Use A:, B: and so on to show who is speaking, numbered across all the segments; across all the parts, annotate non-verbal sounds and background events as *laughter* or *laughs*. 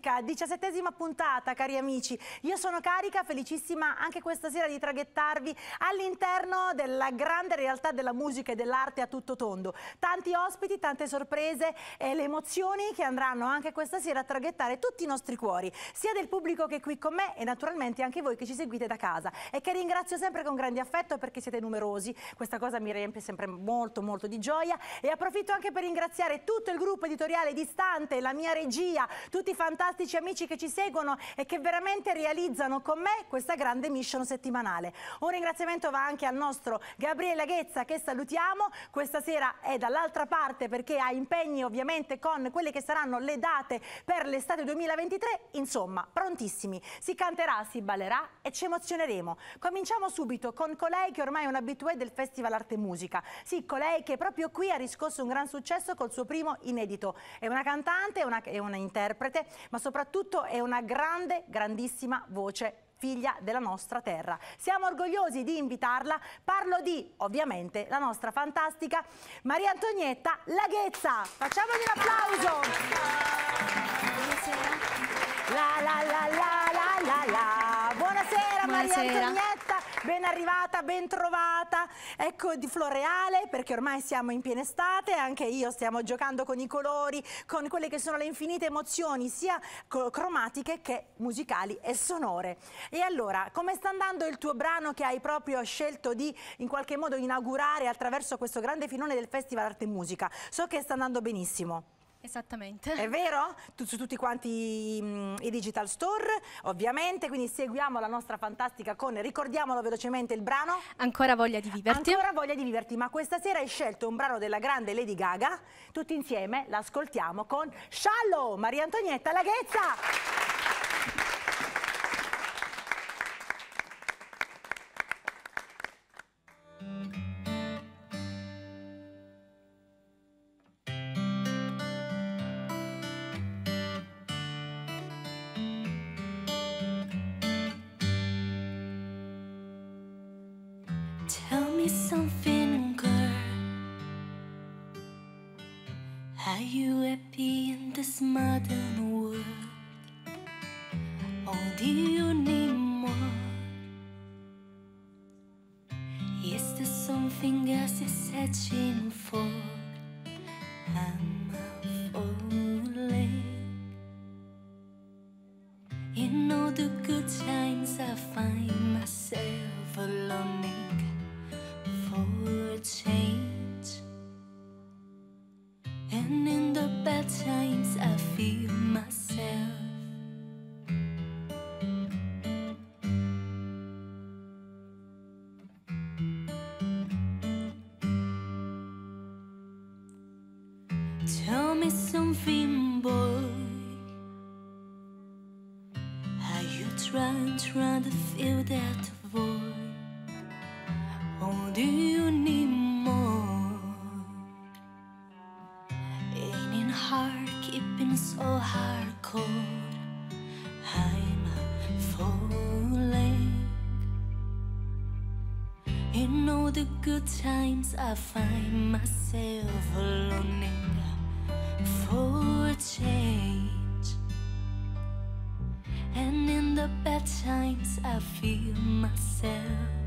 A: Musica, diciassettesima puntata, cari amici. Io sono carica, felicissima anche questa sera di traghettarvi all'interno della grande realtà della musica e dell'arte a tutto tondo. Tanti ospiti, tante sorprese e le emozioni che andranno anche questa sera a traghettare tutti i nostri cuori, sia del pubblico che è qui con me e naturalmente anche voi che ci seguite da casa e che ringrazio sempre con grande affetto perché siete numerosi. Questa cosa mi riempie sempre molto molto di gioia e approfitto anche per ringraziare tutto il gruppo editoriale distante, la mia regia, tutti i fantastici amici che ci seguono e che veramente realizzano con me questa grande mission settimanale. Un ringraziamento va anche al nostro Gabriele Ghezza che salutiamo, questa sera è dall'altra parte perché ha impegni ovviamente con quelle che saranno le date per l'estate 2023, insomma prontissimi, si canterà, si ballerà e ci emozioneremo. Cominciamo subito con colei che ormai è un abitué del Festival Arte Musica, sì colei che proprio qui ha riscosso un gran successo col suo primo inedito, è una cantante, è una, è una interprete ma soprattutto è una grande, grandissima voce figlia della nostra terra. Siamo orgogliosi di invitarla, parlo di, ovviamente, la nostra fantastica Maria Antonietta Laghezza. Facciamogli un applauso! Buonasera. La la la la la la la. Buonasera, Buonasera. Maria Antonietta ben arrivata, ben trovata, ecco di Floreale perché ormai siamo in piena estate, anche io stiamo giocando con i colori, con quelle che sono le infinite emozioni sia cromatiche che musicali e sonore. E allora, come sta andando il tuo brano che hai proprio scelto di in qualche modo inaugurare attraverso questo grande filone del Festival Arte e Musica? So che sta andando benissimo.
B: Esattamente.
A: È vero? su tutti quanti i, mm, i, digital store, ovviamente, quindi seguiamo la nostra fantastica con, ricordiamolo velocemente il brano.
B: Ancora voglia di viverti.
A: Ancora voglia di viverti, ma questa sera hai scelto un brano della grande Lady Gaga, tutti insieme l'ascoltiamo con Shallow, Maria Antonietta Laghezza.
C: trying, trying to fill that void. Oh, do you need more? Ain't it hard keeping so hardcore? I'm falling. In all the good times, I find myself longing for change.
A: I feel myself.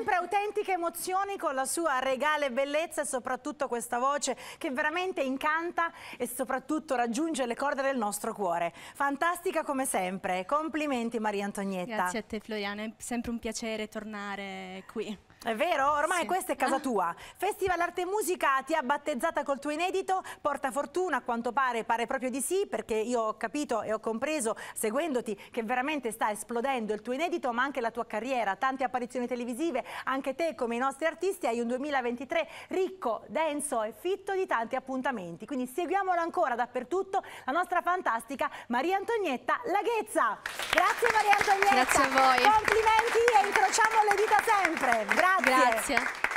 A: Sempre autentiche emozioni con la sua regale bellezza e soprattutto questa voce che veramente incanta e soprattutto raggiunge le corde del nostro cuore. Fantastica come sempre. Complimenti Maria Antonietta.
B: Grazie a te Floriana, è sempre un piacere tornare qui.
A: È vero? Ormai
B: Sì.
A: questa è casa tua. Festival Arte e Musica ti ha battezzata col tuo inedito, porta fortuna, a quanto pare, pare proprio di sì, perché io ho capito e ho compreso, seguendoti, che veramente sta esplodendo il tuo inedito, ma anche la tua carriera, tante apparizioni televisive, anche te come i nostri artisti hai un 2023 ricco, denso e fitto di tanti appuntamenti. Quindi seguiamolo ancora dappertutto, la nostra fantastica Maria Antonietta Laghezza. Grazie Maria Antonietta.
B: Grazie a voi.
A: Complimenti e incrociamo le dita sempre. Grazie.
B: Grazie.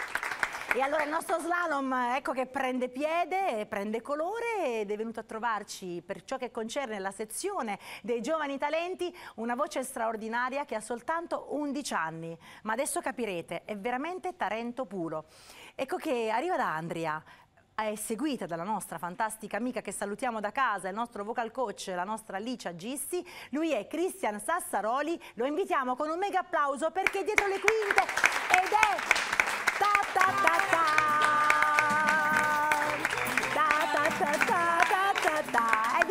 A: E allora il nostro slalom, ecco che prende piede, prende colore ed è venuto a trovarci per ciò che concerne la sezione dei giovani talenti una voce straordinaria che ha soltanto 11 anni, ma adesso capirete, è veramente talento puro. Ecco che arriva da Andria, è seguita dalla nostra fantastica amica che salutiamo da casa, il nostro vocal coach, la nostra Licia Gissi. Lui è Cristian Sassaroli, lo invitiamo con un mega applauso perché dietro le quinte ed è ta ta ta ta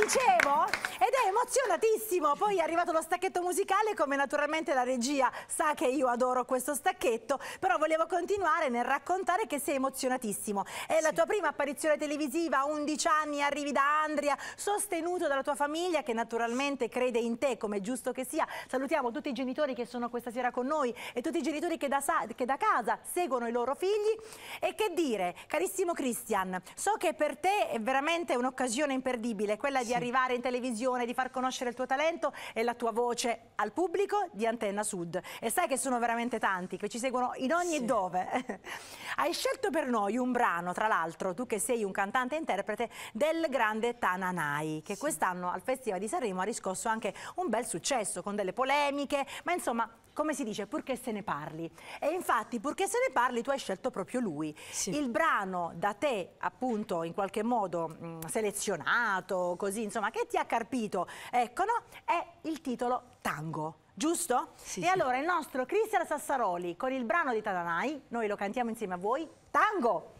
A: dicevo ed è emozionatissimo. Poi è arrivato lo stacchetto musicale come naturalmente la regia sa che io adoro questo stacchetto però volevo continuare nel raccontare che sei emozionatissimo. È la tua prima apparizione televisiva a 11 anni arrivi da Andria sostenuto dalla tua famiglia che naturalmente crede in te come è giusto che sia. Salutiamo tutti i genitori che sono questa sera con noi e tutti i genitori che da, che da casa seguono i loro figli. E che dire carissimo Christian so che per te è veramente un'occasione imperdibile quella di arrivare in televisione di far conoscere il tuo talento e la tua voce al pubblico di Antenna Sud. E sai che sono veramente tanti che ci seguono in ogni
D: Sì.
A: dove. *laughs* Hai scelto per noi un brano tra l'altro tu che sei un cantante e interprete del grande Tananai che quest'anno al Festival di Sanremo ha riscosso anche un bel successo con delle polemiche ma insomma come si dice, purché se ne parli. E infatti, purché se ne parli, tu hai scelto proprio lui.
D: Sì.
A: Il brano da te, appunto, in qualche modo mh, selezionato, così, insomma, che ti ha carpito, ecco, no? È il titolo Tango. Giusto?
D: Sì,
A: e
D: sì.
A: allora il nostro Cristian Sassaroli con il brano di Tadanai, noi lo cantiamo insieme a voi, Tango!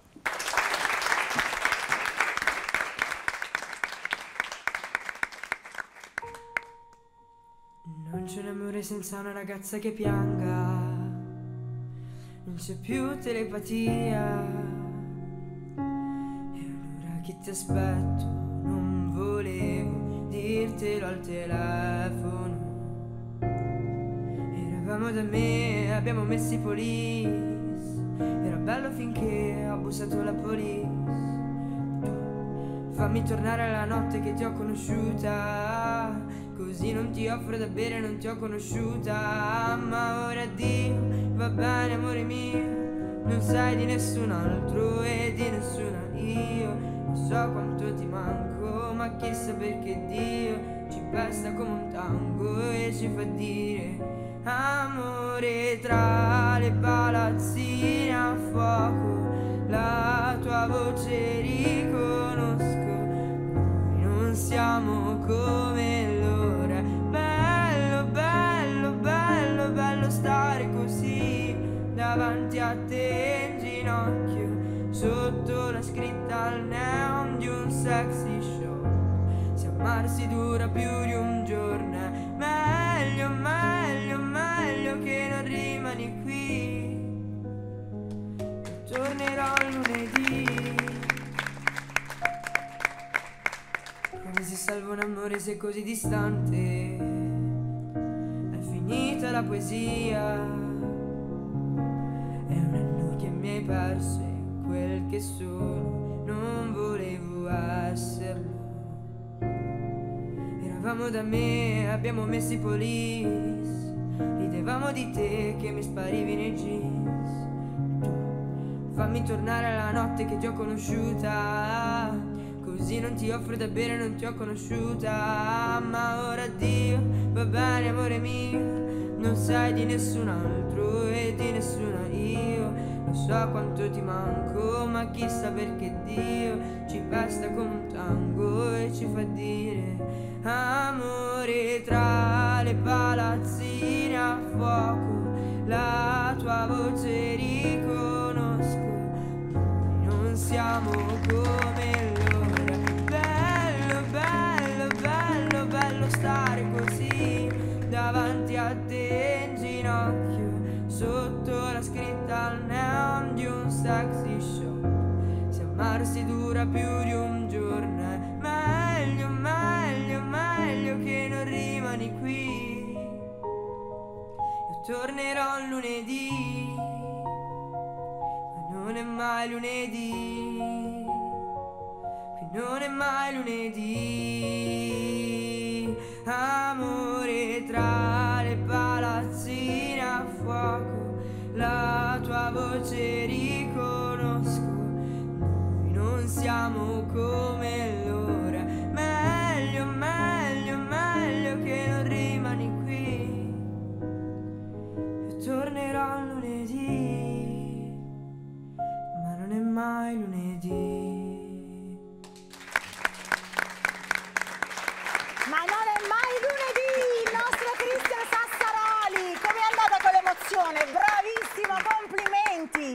D: Non c'è un amore senza una ragazza che pianga, non c'è più telepatia. E allora che ti aspetto, non volevo dirtelo al telefono. Eravamo da me, abbiamo messo i police, era bello finché ha bussato la police. Tu Fammi tornare alla notte che ti ho conosciuta Così non ti offro da bere, non ti ho conosciuta. Ma ora addio, va bene amore mio. Non sai di nessun altro e di nessuna io. Non so quanto ti manco, ma chissà perché Dio Ci pesta come un tango e ci fa dire Amore tra le palazzine a fuoco La tua voce riconosco. Noi non siamo come davanti a te in ginocchio, sotto la scritta al neon di un sexy show. Se amarsi dura più di un giorno, è meglio, meglio, meglio che non rimani qui. Tornerò il lunedì. Come si salva un amore se così distante? È finita la poesia. Mi hai perso quel che sono non volevo esserlo. Eravamo da me, abbiamo messo i police. Ridevamo di te che mi sparivi nei jeans. Tu fammi tornare alla notte che ti ho conosciuta. Così non ti offro da bere, non ti ho conosciuta. Ma ora addio, va bene amore mio. Non sai di nessun altro e di nessuna io. Non so quanto ti manco, ma chissà perché Dio ci pesta come un tango e ci fa dire amore tra le palazzine a fuoco. la tua voce riconosco. Noi non siamo come loro. Bello, bello, bello, bello stare così davanti a te sotto la scritta al neon di un sexy show. Se amarsi dura più di un giorno è meglio, meglio, meglio che non rimani qui. Io tornerò lunedì, ma non è mai lunedì. Qui non è mai lunedì. Amore tra le palazzine a fuoco, la tua voce riconosco. Noi non siamo come loro. è Meglio, meglio, meglio che non rimani qui. Io tornerò lunedì, ma non è mai lunedì.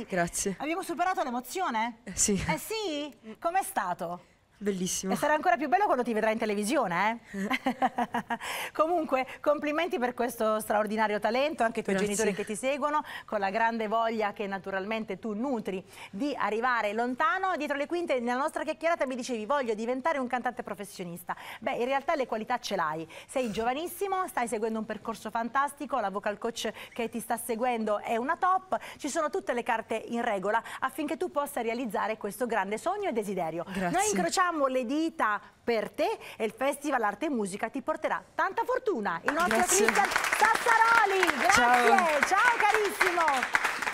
E: Grazie.
A: Abbiamo superato l'emozione?
E: Eh, sì.
A: Eh sì? Com'è stato?
E: Bellissimo.
A: E sarà ancora più bello quando ti vedrai in televisione, eh? *laughs* Comunque, complimenti per questo straordinario talento, anche ai tuoi
E: Grazie.
A: genitori che ti seguono, con la grande voglia che naturalmente tu nutri di arrivare lontano. Dietro le quinte, nella nostra chiacchierata mi dicevi voglio diventare un cantante professionista. Beh, in realtà le qualità ce l'hai. Sei giovanissimo, stai seguendo un percorso fantastico, la vocal coach che ti sta seguendo è una top, ci sono tutte le carte in regola affinché tu possa realizzare questo grande sogno e desiderio.
E: Grazie.
A: Noi incrociamo le dita per te e il Festival Arte e Musica ti porterà tanta fortuna. Il nostro. Cristian Sassaroli, grazie, ciao, carissimo.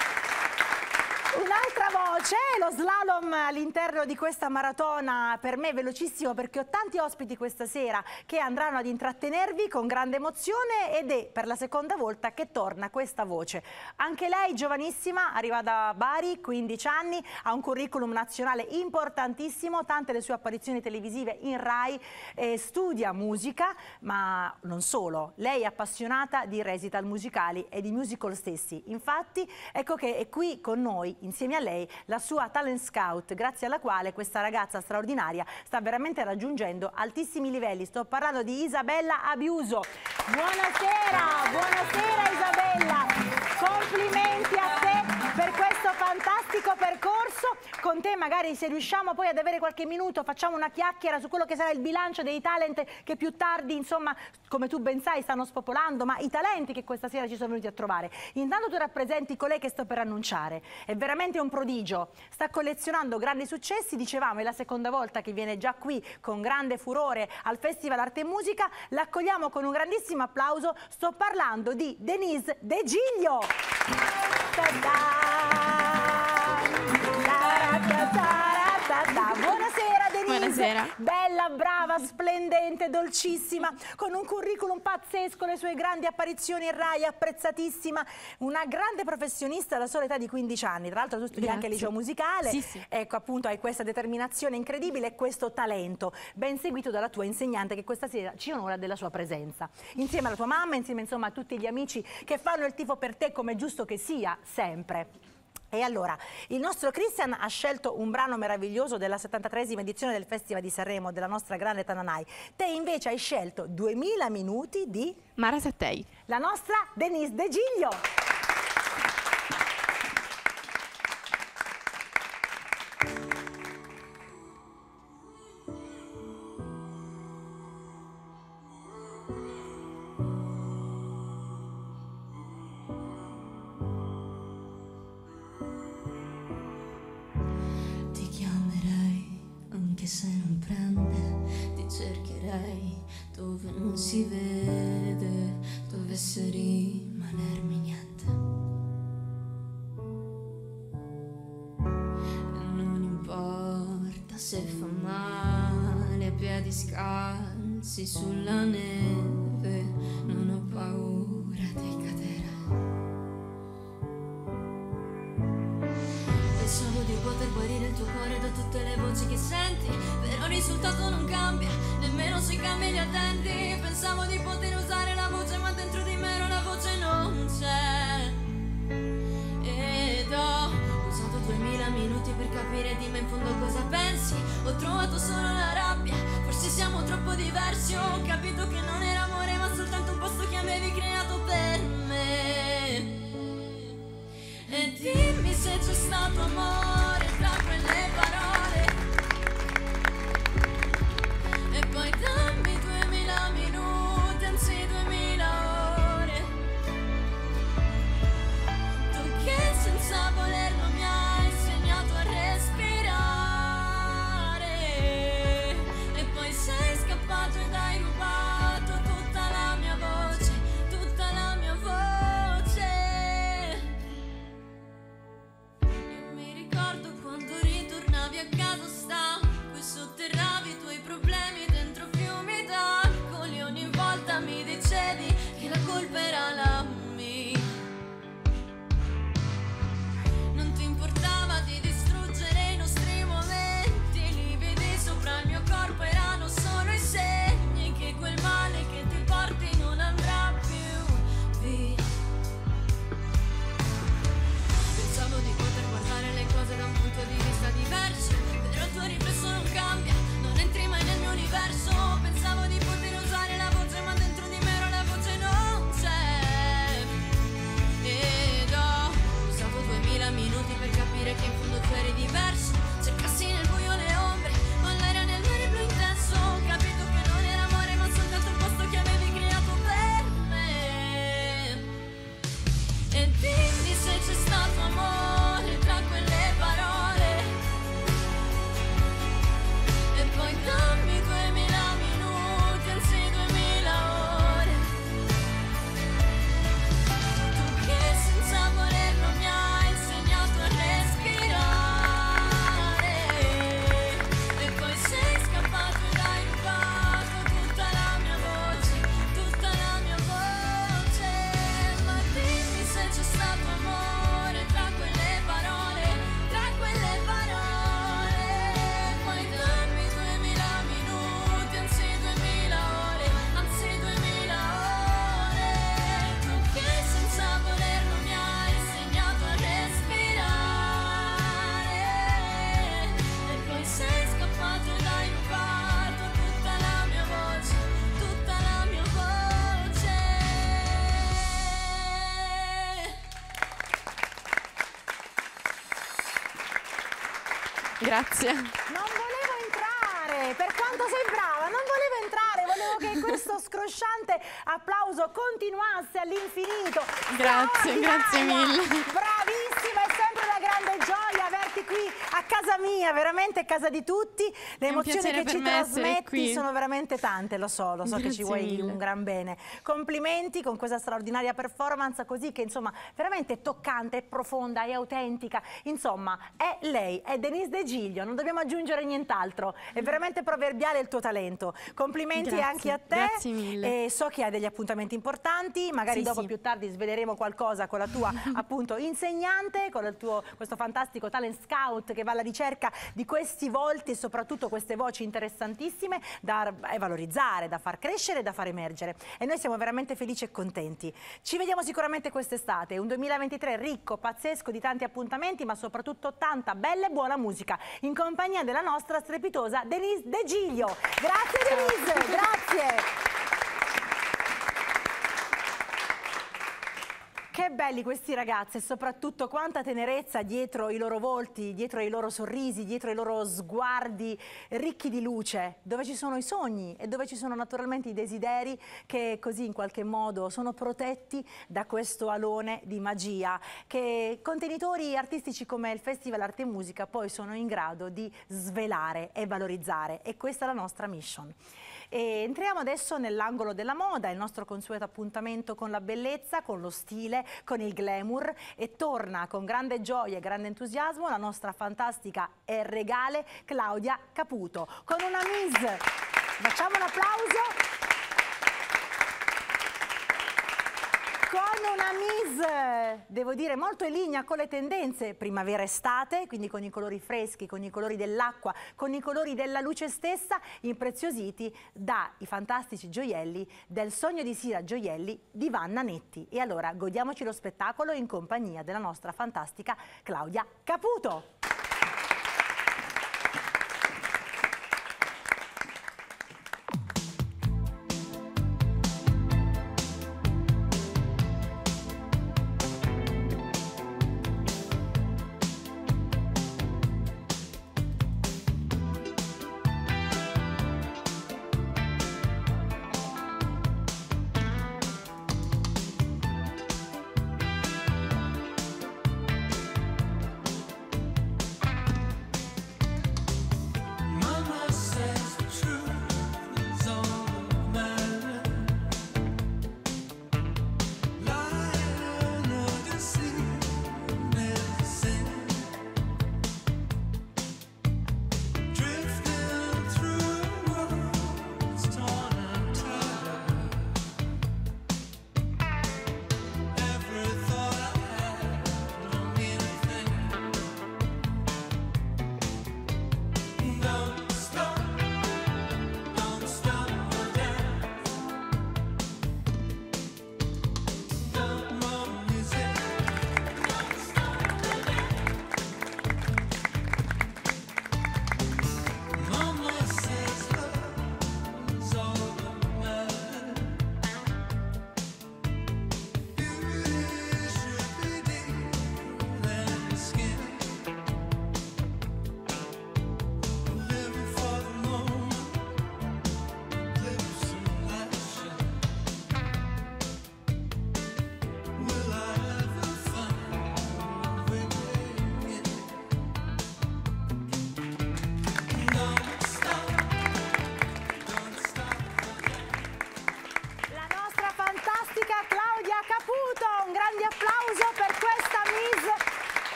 A: Un'altra voce, lo slalom all'interno di questa maratona per me velocissimo perché ho tanti ospiti questa sera che andranno ad intrattenervi con grande emozione ed è per la seconda volta che torna questa voce. Anche lei giovanissima, arriva da Bari, 15 anni, ha un curriculum nazionale importantissimo, tante le sue apparizioni televisive in Rai, eh, studia musica, ma non solo, lei è appassionata di recital musicali e di musical stessi. Infatti, ecco che è qui con noi, insieme a lei, la sua talent scout, grazie alla quale questa ragazza straordinaria sta veramente raggiungendo altissimi livelli. Sto parlando di Isabella Abiuso. Buonasera, buonasera Isabella. Te magari se riusciamo poi ad avere qualche minuto facciamo una chiacchiera su quello che sarà il bilancio dei talent che più tardi, insomma, come tu ben sai, stanno spopolando, ma i talenti che questa sera ci sono venuti a trovare. Intanto tu rappresenti colei che sto per annunciare. È veramente un prodigio. Sta collezionando grandi successi, dicevamo, è la seconda volta che viene già qui con grande furore al Festival Arte e Musica. L'accogliamo con un grandissimo applauso. Sto parlando di Denise De Giglio. Ta-da! Buonasera Denise,
F: Buonasera.
A: bella, brava, splendente, dolcissima, con un curriculum pazzesco, le sue grandi apparizioni in Rai, apprezzatissima, una grande professionista alla sola età di 15 anni, tra l'altro tu studi anche
F: Grazie.
A: liceo musicale,
F: Sì, sì.
A: ecco appunto hai questa determinazione incredibile e questo talento, ben seguito dalla tua insegnante che questa sera ci onora della sua presenza, insieme alla tua mamma, insieme insomma a tutti gli amici che fanno il tifo per te come è giusto che sia, sempre. E allora, il nostro Christian ha scelto un brano meraviglioso della 73esima edizione del Festival di Sanremo della nostra grande Tananai. Te invece hai scelto 2000 minuti di
F: Mara Sattei.
A: la nostra Denise De Giglio.
G: passi sulla neve, non ho paura di cadere. Pensavo di poter guarire il tuo cuore da tutte le voci che senti, però il risultato non cambia, nemmeno se cambi gli attenti. Pensavo di poter usare la voce, ma dentro di me la voce non c'è. Ed ho usato 2000 minuti per capire di me in fondo cosa pensi, ho trovato solo diversi. Ho capito che non era amore, ma soltanto un posto che avevi creato per me. E dimmi se c'è stato amore tra quelle parole.
E: Grazie.
A: Non volevo entrare, per quanto sei brava, non volevo entrare, volevo che questo scrosciante applauso continuasse all'infinito.
E: Grazie, grazie mille.
A: Bravissima, è sempre una grande gioia averti qui a casa mia, veramente casa di tutti. Le emozioni che ci trasmetti sono veramente tante, lo so, lo so che ci
E: Grazie
A: vuoi
E: mille.
A: un gran bene. Complimenti con questa straordinaria performance così che insomma veramente toccante, è profonda, è autentica. Insomma, è lei, è Denise De Giglio, non dobbiamo aggiungere nient'altro. È veramente proverbiale il tuo talento. Complimenti
E: Grazie,
A: anche a te.
E: grazie mille.
A: E so che hai degli appuntamenti importanti, magari
E: Sì,
A: dopo
E: sì.
A: più tardi sveleremo qualcosa con la tua *laughs* appunto insegnante, con il tuo, questo fantastico talent scout che va alla ricerca di questi volti e soprattutto queste voci interessantissime da eh, valorizzare, da far crescere e da far emergere. E noi siamo veramente felici e contenti. Ci vediamo sicuramente quest'estate, un 2023 ricco, pazzesco di tanti appuntamenti, ma soprattutto tanta bella e buona musica, in compagnia della nostra strepitosa Denise De Giglio. Grazie Denise, grazie. Che belli questi ragazzi e soprattutto quanta tenerezza dietro i loro volti, dietro i loro sorrisi, dietro i loro sguardi ricchi di luce, dove ci sono i sogni e dove ci sono naturalmente i desideri che così in qualche modo sono protetti da questo alone di magia che contenitori artistici come il Festival Arte e Musica poi sono in grado di svelare e valorizzare e questa è la nostra mission. E entriamo adesso nell'angolo della moda, il nostro consueto appuntamento con la bellezza, con lo stile, con il glamour e torna con grande gioia e grande entusiasmo la nostra fantastica e regale Claudia Caputo con una Miss. Facciamo un applauso. Con una Miss, devo dire, molto in linea con le tendenze primavera-estate, quindi con i colori freschi, con i colori dell'acqua, con i colori della luce stessa, impreziositi dai fantastici gioielli del Sogno di Sira Gioielli di Vanna Netti. E allora godiamoci lo spettacolo in compagnia della nostra fantastica Claudia Caputo.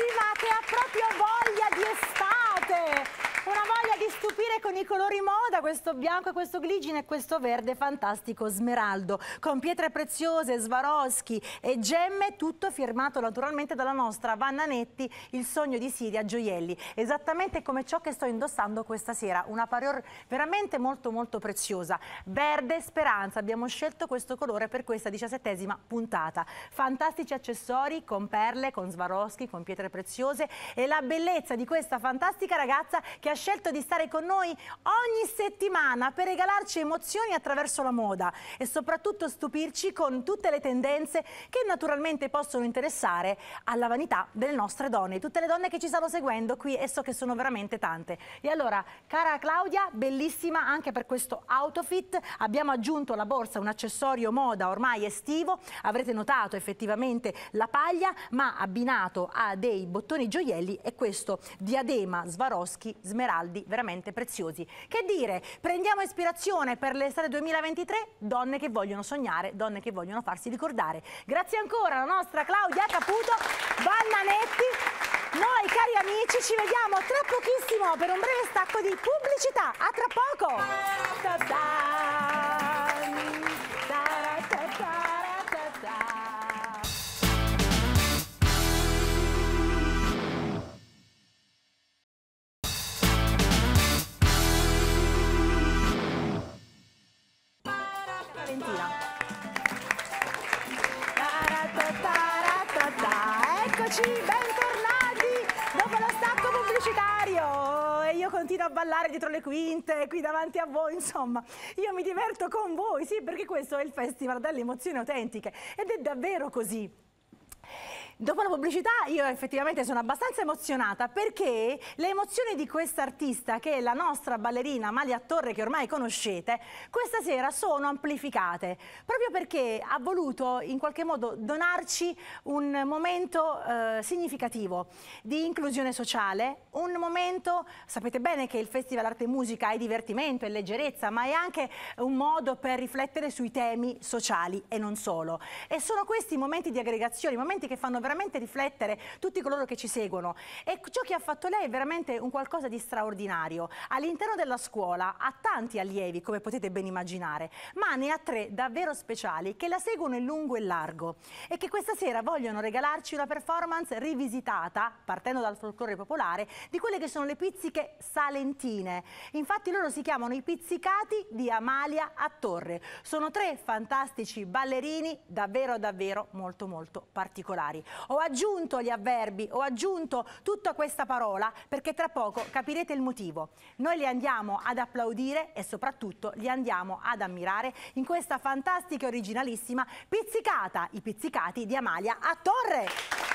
A: bellissima che ha proprio voglia di estate. Stupire con i colori moda, questo bianco, questo gligine e questo verde fantastico smeraldo, con pietre preziose, Swarovski e gemme, tutto firmato naturalmente dalla nostra Vanna Netti, il sogno di Siria Gioielli, esattamente come ciò che sto indossando questa sera, una parure veramente molto molto preziosa, verde speranza, abbiamo scelto questo colore per questa diciassettesima puntata, fantastici accessori con perle, con Swarovski, con pietre preziose e la bellezza di questa fantastica ragazza che ha scelto di stare con noi ogni settimana per regalarci emozioni attraverso la moda e soprattutto stupirci con tutte le tendenze che naturalmente possono interessare alla vanità delle nostre donne, tutte le donne che ci stanno seguendo qui e so che sono veramente tante. E allora, cara Claudia, bellissima anche per questo outfit, abbiamo aggiunto la borsa, un accessorio moda ormai estivo, avrete notato effettivamente la paglia, ma abbinato a dei bottoni gioielli e questo diadema Swarovski smeraldi veramente preziosi. Che dire, prendiamo ispirazione per l'estate 2023, donne che vogliono sognare, donne che vogliono farsi ricordare. Grazie ancora alla nostra Claudia Caputo, Vannanetti. Noi cari amici ci vediamo tra pochissimo per un breve stacco di pubblicità. A tra poco! Ta-dan! Ta-ra-ta-ta-ra-ta-ta. Valentina. Eccoci, bentornati dopo lo stacco pubblicitario. E io continuo a ballare dietro le quinte, qui davanti a voi, insomma, io mi diverto con voi, sì, perché questo è il Festival delle emozioni autentiche ed è davvero così. Dopo la pubblicità io effettivamente sono abbastanza emozionata perché le emozioni di questa artista che è la nostra ballerina Amalia Torre che ormai conoscete, questa sera sono amplificate proprio perché ha voluto in qualche modo donarci un momento eh, significativo di inclusione sociale, un momento, sapete bene che il Festival Arte e Musica è divertimento, è leggerezza, ma è anche un modo per riflettere sui temi sociali e non solo. E sono questi momenti di aggregazione, momenti che fanno veramente riflettere tutti coloro che ci seguono. E ciò che ha fatto lei è veramente un qualcosa di straordinario. All'interno della scuola ha tanti allievi, come potete ben immaginare, ma ne ha tre davvero speciali che la seguono in lungo e largo e che questa sera vogliono regalarci una performance rivisitata, partendo dal folklore popolare, di quelle che sono le pizziche salentine. Infatti loro si chiamano i pizzicati di Amalia a Torre. Sono tre fantastici ballerini davvero davvero molto molto particolari. Ho aggiunto gli avverbi, ho aggiunto tutta questa parola perché tra poco capirete il motivo. Noi li andiamo ad applaudire e soprattutto li andiamo ad ammirare in questa fantastica e originalissima pizzicata, i pizzicati di Amalia a Torre.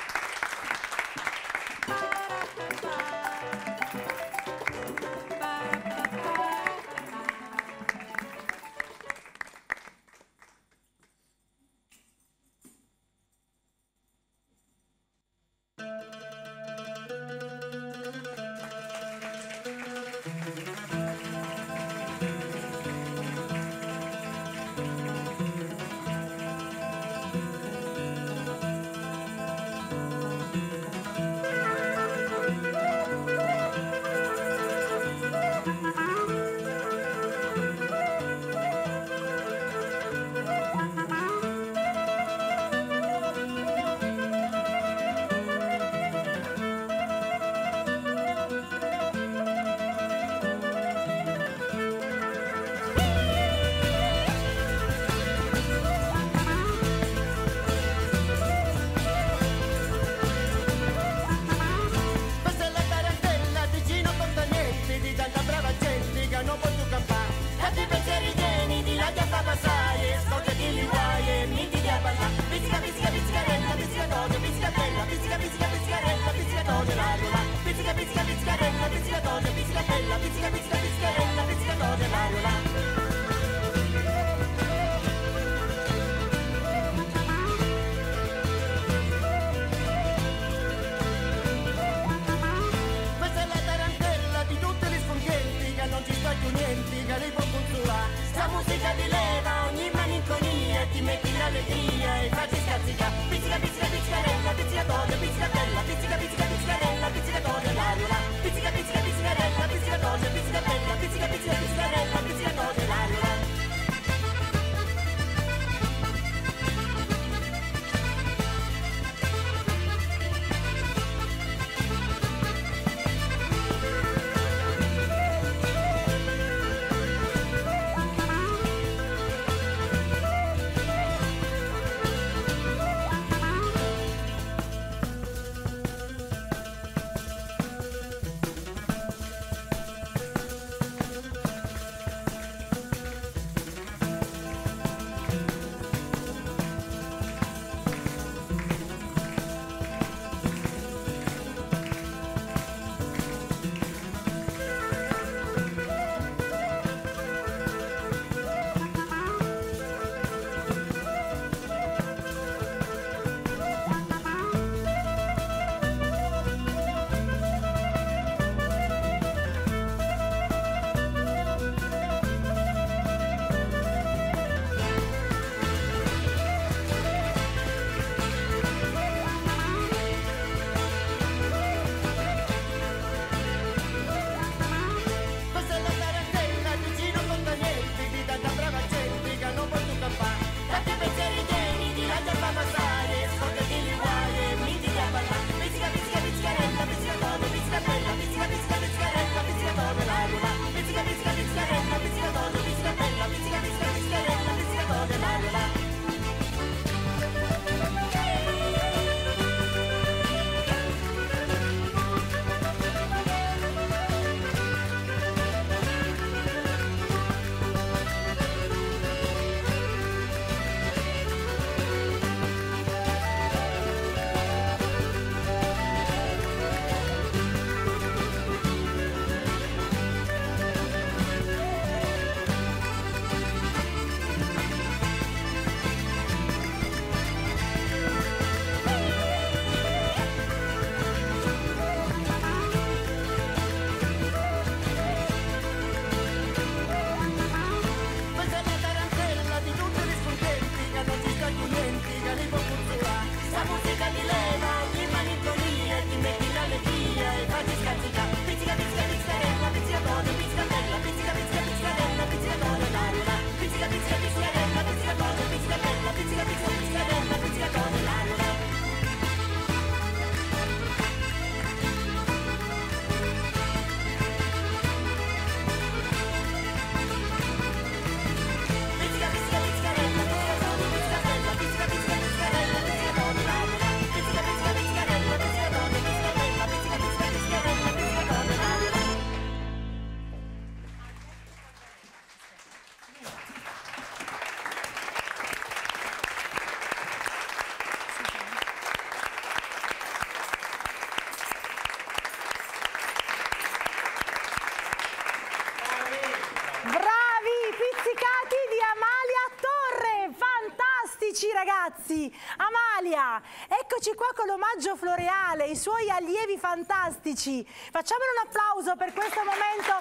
A: Eccoci qua con l'omaggio floreale, i suoi allievi fantastici. Facciamole un applauso per questo momento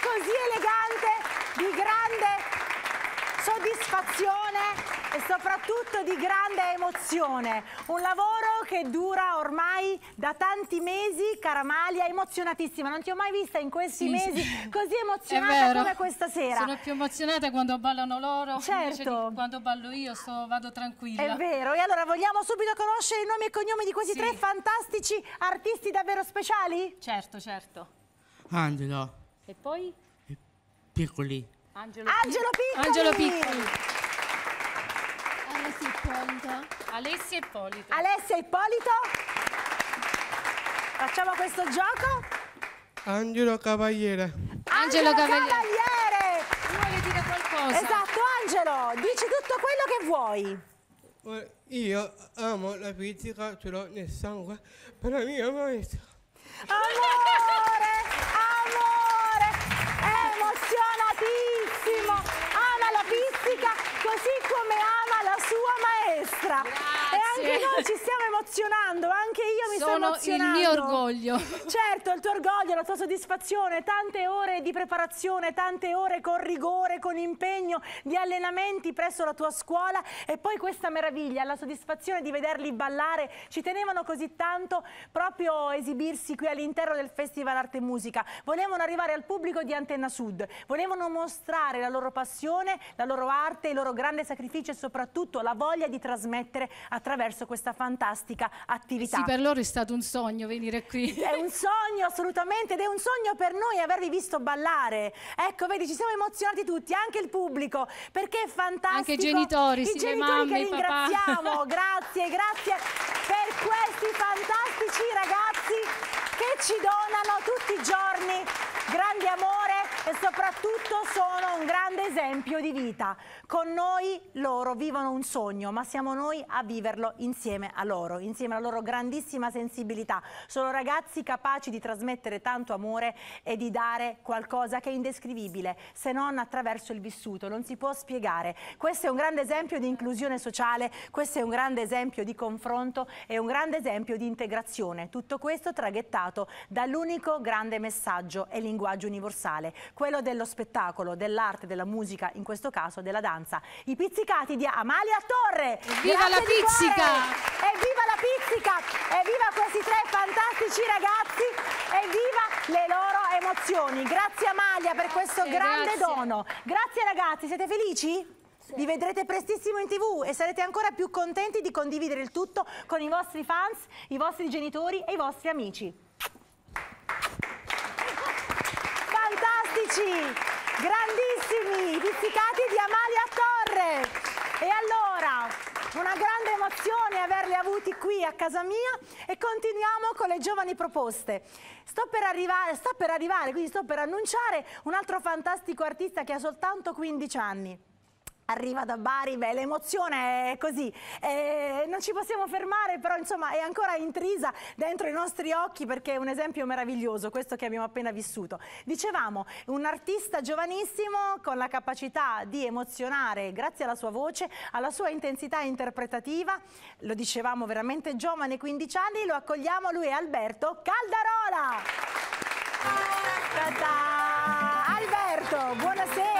A: così elegante, di grande soddisfazione e soprattutto di grande emozione. Un lavoro che dura ormai da tanti mesi, cara Amalia, emozionatissima. Non ti ho mai vista in questi
H: Sì,
A: mesi
H: sì.
A: così emozionata come questa sera.
H: Sono più emozionata quando ballano loro, invece
A: Certo.
H: di quando ballo io sto, vado tranquilla.
A: È vero, e allora vogliamo subito conoscere i nomi e cognomi di questi
H: Sì.
A: tre fantastici artisti davvero speciali?
H: Certo, certo.
I: Angelo,
H: E poi?
I: piccoli.
H: Angelo,
A: Angelo Piccoli!
H: Angelo Piccoli.
E: Alessia Ippolito.
H: Alessia Ippolito.
A: Alessia Ippolito. Facciamo questo gioco.
I: Angelo Cavaliere.
H: Angelo Cavaliere.
A: Cavaliere.
H: Vuole dire qualcosa?
A: Esatto, Angelo, dici tutto quello che vuoi.
I: Eh, Io amo la fisica, ce l'ho nel sangue per la mia maestra.
A: Amore, maestra. E anche
H: Grazie.
A: noi ci stiamo emozionando, anche io mi sto
H: Sono il
A: emozionando.
H: mio orgoglio. *laughs*
A: Certo, il tuo orgoglio, la tua soddisfazione, tante ore di preparazione, tante ore con rigore, con impegno, di allenamenti presso la tua scuola e poi questa meraviglia, la soddisfazione di vederli ballare. Ci tenevano così tanto proprio esibirsi qui all'interno del Festival Arte e Musica. Volevano arrivare al pubblico di Antenna Sud, volevano mostrare la loro passione, la loro arte, il loro grande sacrificio e soprattutto la voglia di trasmettere attraverso questa fantastica attività.
H: Sì, per loro è stato un sogno venire qui. *laughs*
A: È un sogno assolutamente ed è un sogno per noi avervi visto ballare. Ecco, vedi, ci siamo emozionati tutti, anche il pubblico, perché è fantastico.
H: Anche i genitori,
A: I
H: sì, le
A: genitori
H: mamme,
A: che ringraziamo. *laughs* grazie, grazie per questi fantastici ragazzi che ci donano tutti i giorni grande amore e soprattutto sono un grande esempio di vita. Con noi loro vivono un sogno, ma siamo noi a viverlo insieme a loro, insieme alla loro grandissima sensibilità. Sono ragazzi capaci di trasmettere tanto amore e di dare qualcosa che è indescrivibile, se non attraverso il vissuto, non si può spiegare. Questo è un grande esempio di inclusione sociale, questo è un grande esempio di confronto e un grande esempio di integrazione. Tutto questo traghettato dall'unico grande messaggio e linguaggio universale, quello dello spettacolo, dell'arte, della musica, in questo caso della danza. I pizzicati di Amalia Torre. Grazie
H: la pizzica!
A: Evviva la pizzica! Evviva questi tre fantastici ragazzi! Evviva le loro emozioni! Grazie Amalia per questo grande
H: grazie.
A: dono. Grazie ragazzi, siete felici? Vi vedrete prestissimo in tv e sarete ancora più contenti di condividere il tutto con i vostri fans, i vostri genitori e i vostri amici. Fantastici, grandissimi, pizzicati di Amalia Torre. E allora, una grande emozione averli avuti qui a casa mia e continuiamo con le giovani proposte. Sto per arrivare, sta per arrivare, quindi sto per annunciare un altro fantastico artista che ha soltanto 15 anni. Arriva da Bari, beh, l'emozione è così, Eh, non ci possiamo fermare, però insomma è ancora intrisa dentro i nostri occhi perché è un esempio meraviglioso questo che abbiamo appena vissuto. Dicevamo, un artista giovanissimo con la capacità di emozionare grazie alla sua voce, alla sua intensità interpretativa, lo dicevamo veramente giovane, 15 anni, lo accogliamo, lui è Alberto Caldarola. Ta-ta! Alberto, buonasera.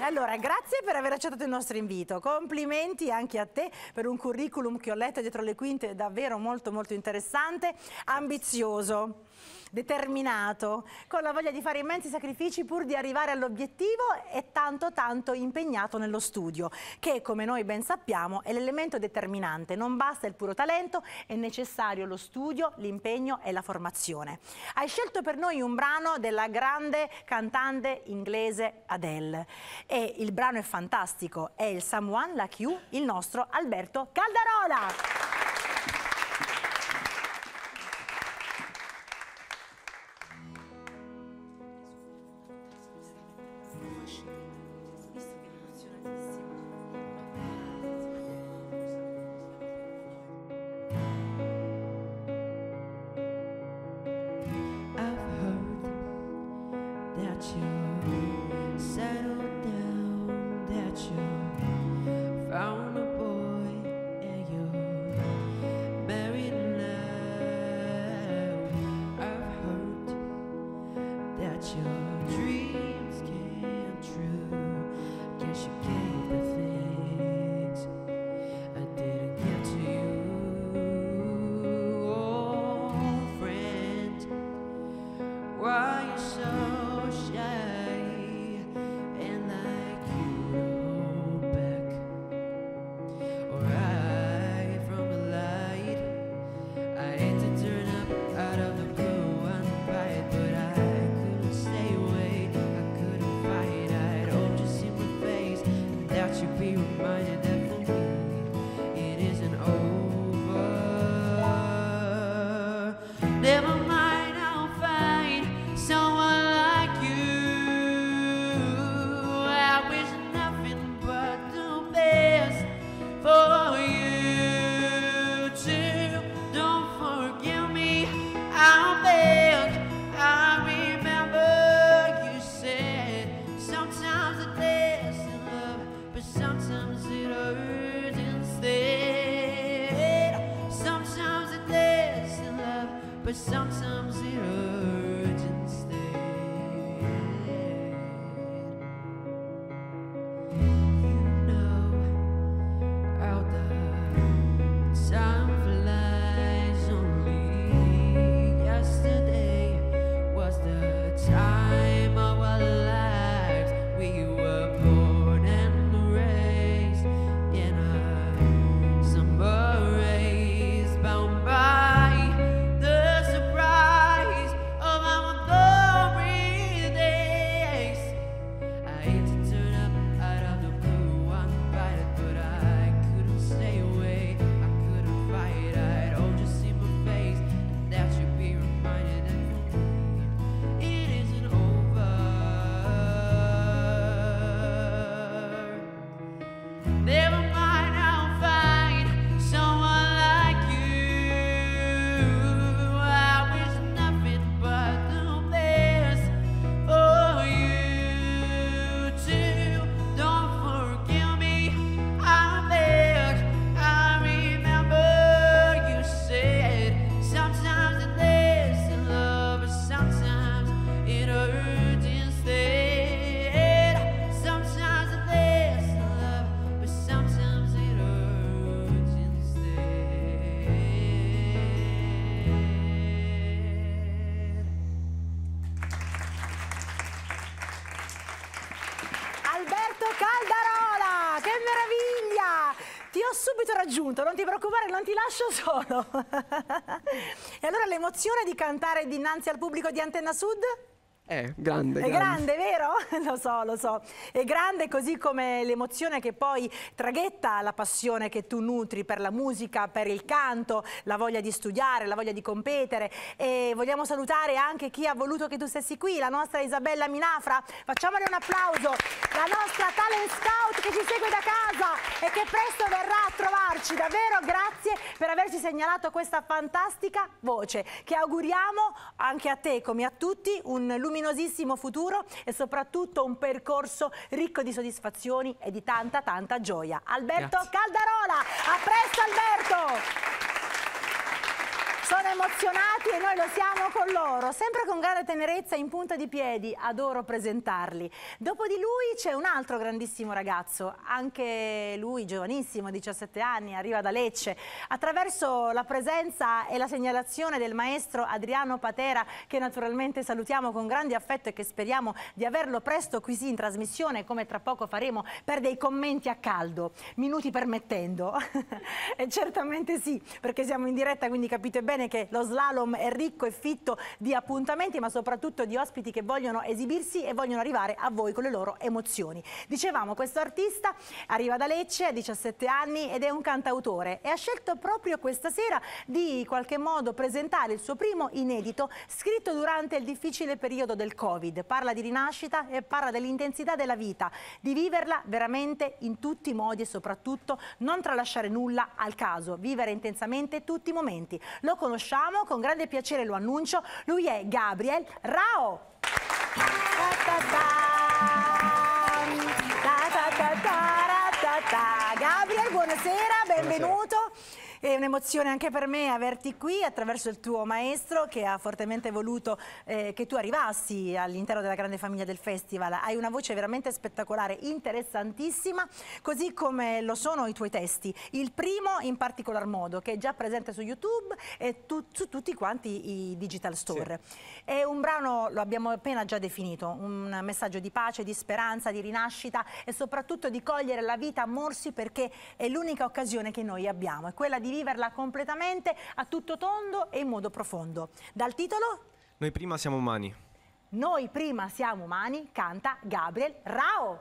A: Allora, grazie per aver accettato il nostro invito. Complimenti anche a te per un curriculum che ho letto dietro le quinte davvero molto molto interessante, ambizioso determinato, con la voglia di fare immensi sacrifici pur di arrivare all'obiettivo e tanto tanto impegnato nello studio, che come noi ben sappiamo è l'elemento determinante, non basta il puro talento, è necessario lo studio, l'impegno e la formazione. Hai scelto per noi un brano della grande cantante inglese Adele e il brano è fantastico, è il Someone Like You, il nostro Alberto Caldarola. Subito raggiunto, non ti preoccupare, non ti lascio solo. *laughs* e allora l'emozione di cantare dinanzi al pubblico di Antenna Sud?
J: Eh, grande,
A: È grande, vero? *laughs* Lo so, lo so. È grande così come l'emozione che poi traghetta la passione che tu nutri per la musica, per il canto, la voglia di studiare, la voglia di competere. E vogliamo salutare anche chi ha voluto che tu stessi qui, la nostra Isabella Minafra. Facciamole un applauso. La nostra talent scout che ci segue da casa e che presto verrà a trovarci. Davvero grazie per averci segnalato questa fantastica voce che auguriamo anche a te come a tutti un luminosissimo futuro e soprattutto un percorso ricco di soddisfazioni e di tanta tanta gioia. Alberto
J: Grazie.
A: Caldarola, a presto Alberto! Sono emozionati e noi lo siamo con loro, sempre con grande tenerezza in punta di piedi, adoro presentarli. Dopo di lui c'è un altro grandissimo ragazzo, anche lui giovanissimo, 17 anni, arriva da Lecce. Attraverso la presenza e la segnalazione del maestro Adriano Patera, che naturalmente salutiamo con grande affetto e che speriamo di averlo presto qui sì in trasmissione, come tra poco faremo per dei commenti a caldo, minuti permettendo. *laughs* e certamente sì, perché siamo in diretta, quindi capite bene che lo slalom è ricco e fitto di appuntamenti, ma soprattutto di ospiti che vogliono esibirsi e vogliono arrivare a voi con le loro emozioni. Dicevamo, questo artista arriva da Lecce, ha 17 anni ed è un cantautore e ha scelto proprio questa sera di in qualche modo presentare il suo primo inedito scritto durante il difficile periodo del Covid. Parla di rinascita e parla dell'intensità della vita, di viverla veramente in tutti i modi e soprattutto non tralasciare nulla al caso, vivere intensamente tutti i momenti. Lo conosciamo, con grande piacere lo annuncio, lui è Gabriel Rao. Gabriel, buonasera, benvenuto. È un'emozione anche per me averti qui attraverso il tuo maestro che ha fortemente voluto eh, che tu arrivassi all'interno della grande famiglia del festival. Hai una voce veramente spettacolare, interessantissima, così come lo sono i tuoi testi. Il primo in particolar modo, che è già presente su YouTube e tu- su tutti quanti i digital store. È un brano, lo abbiamo appena già definito, un messaggio di pace, di speranza, di rinascita e soprattutto di cogliere la vita a morsi perché è l'unica occasione che noi abbiamo, è quella di viverla completamente a tutto tondo e in modo profondo. Dal titolo
K: Noi prima siamo umani.
A: Noi prima siamo umani, canta Gabriel Rao.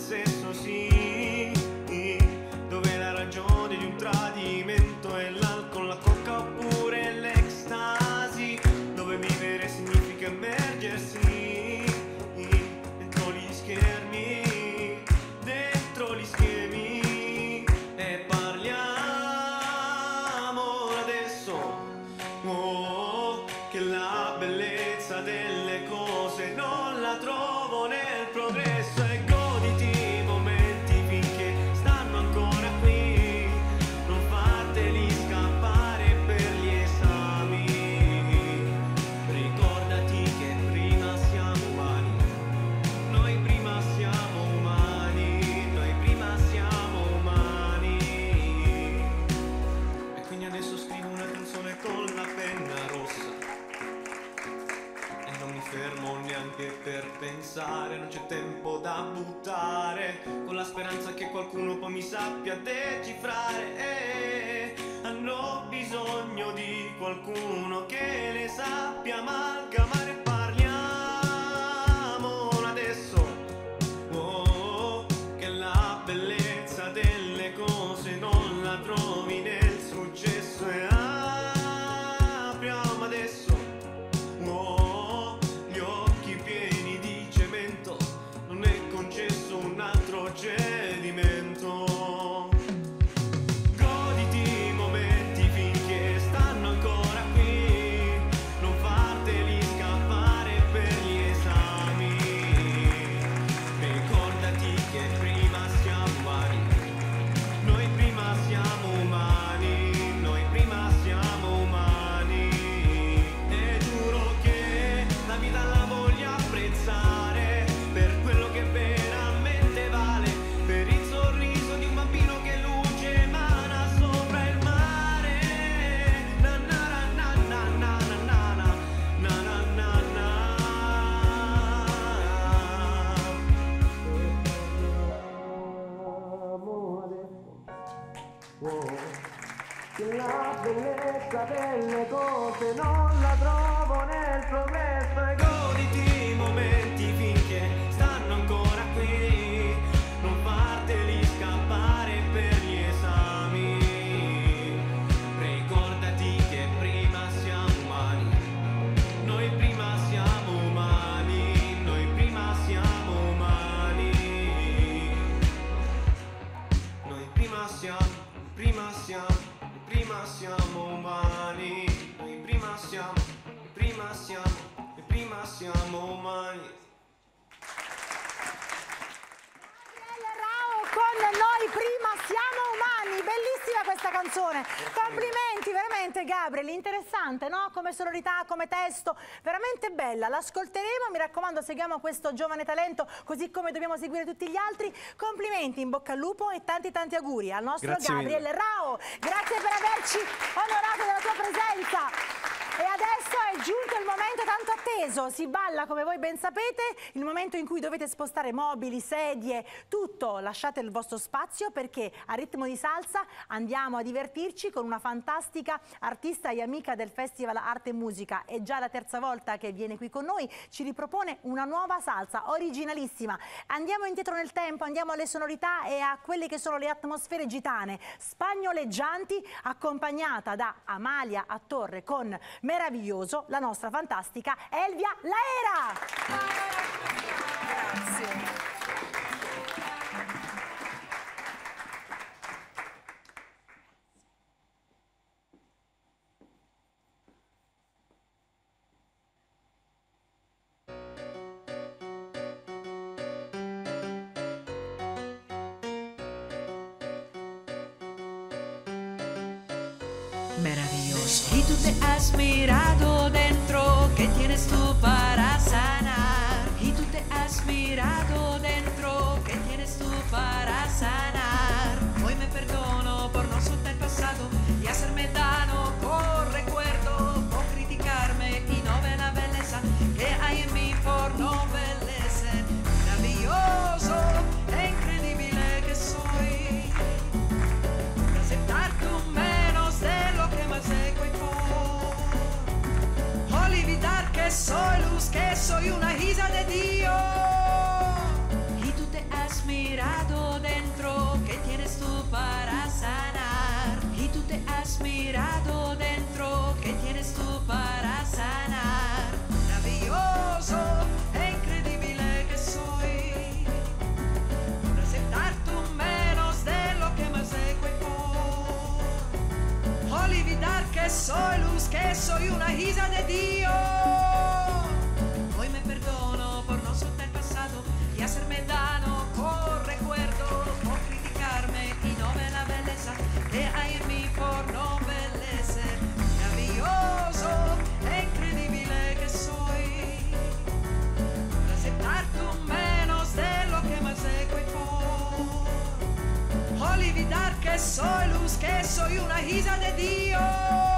L: exceso sin sappia decifrare E hanno bisogno di qualcuno che le sappia amalgamare
A: canzone. Complimenti, veramente Gabriel, interessante, no? Come sonorità, come testo, veramente bella. L'ascolteremo, mi raccomando, seguiamo questo giovane talento così come dobbiamo seguire tutti gli altri. Complimenti, in bocca al lupo e tanti tanti auguri al nostro
L: Grazie
A: Gabriel
L: mille.
A: Rao. Grazie per averci onorato della tua presenza. E adesso è giunto il momento atteso, si balla come voi ben sapete, il momento in cui dovete spostare mobili, sedie, tutto, lasciate il vostro spazio perché a ritmo di salsa andiamo a divertirci con una fantastica artista e amica del Festival Arte e Musica, è già la terza volta che viene qui con noi, ci ripropone una nuova salsa originalissima. Andiamo indietro nel tempo, andiamo alle sonorità e a quelle che sono le atmosfere gitane, spagnoleggianti, accompagnata da Amalia a Torre con Meraviglioso, la nostra fantastica Elvia Laera.
J: Maravilloso. Que soy una hija de Dios. Hoy me perdono por no soltar el pasado y hacerme daño con recuerdo, por criticarme y no ver la belleza que hay en mí por no belleza. Maravilloso e incredibile que soy por aceptar tú menos de lo que más sé que Olvidar que soy luz, que soy una hija de Dios.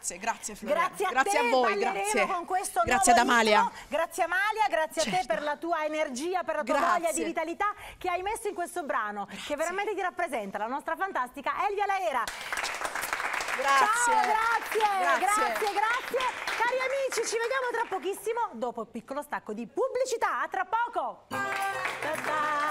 J: Grazie, grazie Floriana.
A: Grazie a
J: grazie
A: te,
J: a voi, grazie.
A: con questo
J: grazie ad Amalia.
A: ritmo. Grazie Amalia, grazie a te
J: Certo.
A: per la tua energia, per la tua
J: Grazie.
A: voglia di vitalità che hai messo in questo brano, che veramente ti rappresenta, la nostra fantastica Elvia Laera.
J: Grazie.
A: Ciao, grazie,
J: Grazie.
A: grazie, grazie. Cari amici, ci vediamo tra pochissimo dopo il piccolo stacco di pubblicità. A tra poco. Ta-da!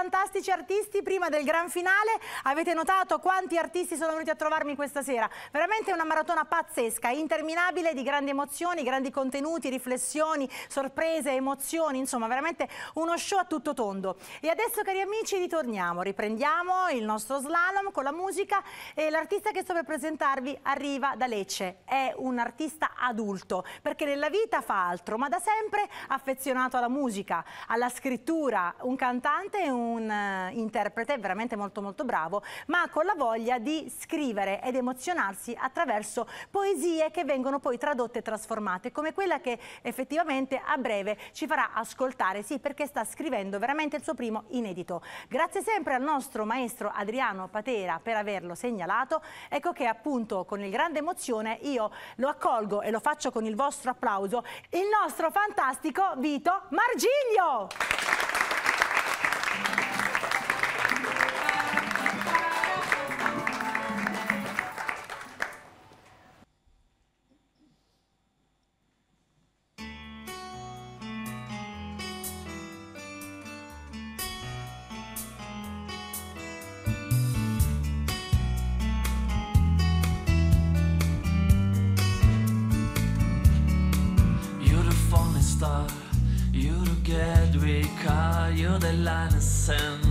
M: Fantastici artisti prima del gran finale. Avete notato quanti artisti sono venuti a trovarmi questa sera? Veramente una maratona pazzesca, interminabile di grandi emozioni, grandi contenuti, riflessioni, sorprese, emozioni, insomma veramente uno show a tutto tondo. E adesso cari amici ritorniamo, riprendiamo il nostro slalom con la musica e l'artista che sto per presentarvi arriva da Lecce, è un artista adulto perché nella vita fa altro ma da sempre affezionato alla musica, alla scrittura, un cantante e un eh, interprete veramente molto molto bravo ma con la voglia di scrivere ed emozionarsi attraverso poesie che vengono poi tradotte e trasformate come quella che effettivamente a breve ci farà ascoltare, sì perché sta scrivendo veramente il suo primo inedito. Grazie sempre al nostro maestro Adriano Patera per averlo segnalato, ecco che appunto con il grande emozione io lo accolgo e lo faccio con il vostro applauso, il nostro fantastico Vito Margiglio!
A: dancing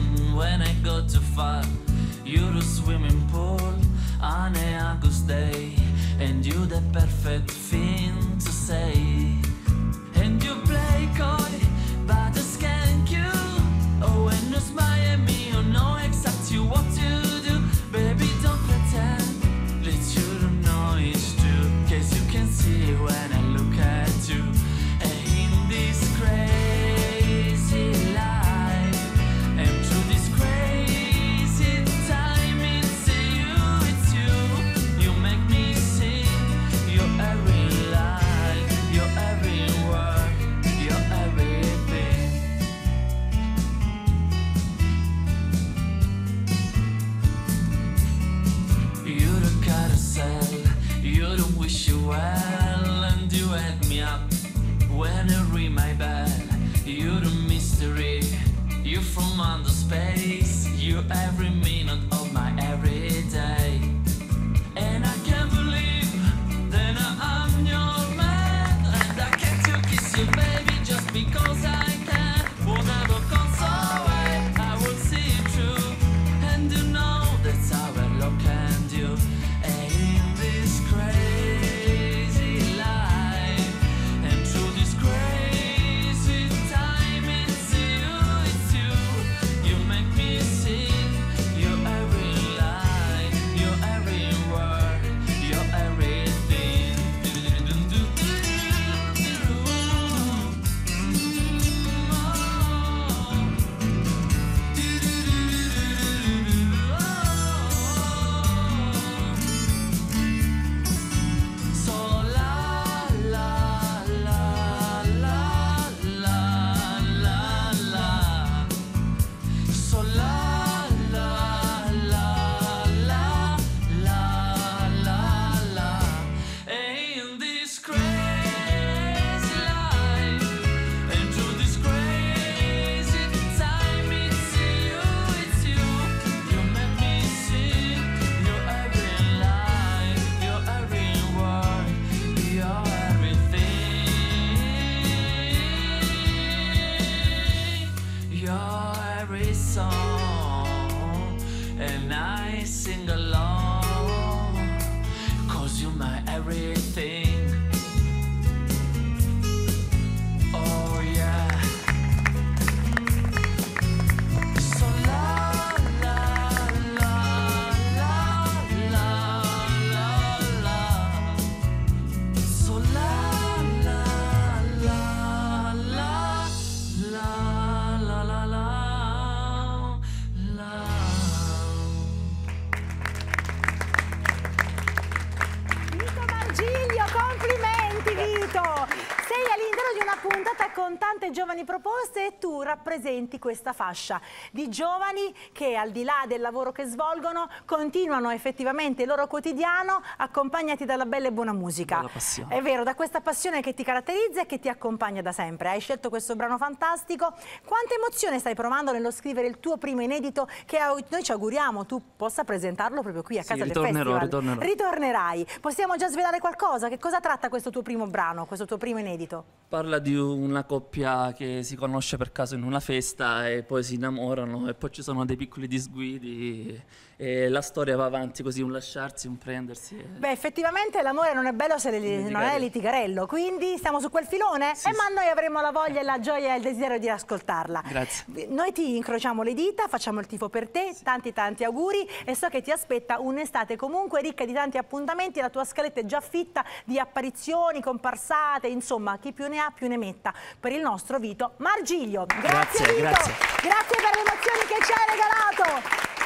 A: questa fascia di giovani che al di là del lavoro che svolgono continuano effettivamente il loro quotidiano accompagnati dalla bella e buona musica. È vero, da questa passione che ti caratterizza e che ti accompagna da sempre. Hai scelto questo brano fantastico. Quanta emozione stai provando nello scrivere il tuo primo inedito che noi ci auguriamo tu possa presentarlo proprio qui a
K: Sì,
A: casa del
K: ritornerò,
A: festival.
K: ritornerò.
A: Ritornerai. Possiamo già svelare qualcosa? Che cosa tratta questo tuo primo brano, questo tuo primo inedito?
K: Parla di una coppia che si conosce per caso in una festa e poi si innamorano e poi ci sono dei piccoli disguidi e la storia va avanti così, un lasciarsi, un prendersi. e-
A: Beh, effettivamente l'amore non è bello se le- non è
K: Litigare.
A: litigarello, quindi stiamo su quel filone?
K: Sì,
A: e ma noi avremo la voglia, e la gioia e il desiderio di ascoltarla.
K: Grazie.
A: Noi ti incrociamo le dita, facciamo il tifo per te, tanti tanti auguri e so che ti aspetta un'estate comunque ricca di tanti appuntamenti, la tua scaletta è già fitta di apparizioni, comparsate, insomma chi più ne ha più ne metta per il nostro Vito Margiglio. Grazie,
K: Grazie,
A: Vito,
K: grazie.
A: grazie per le emozioni che ci hai regalato.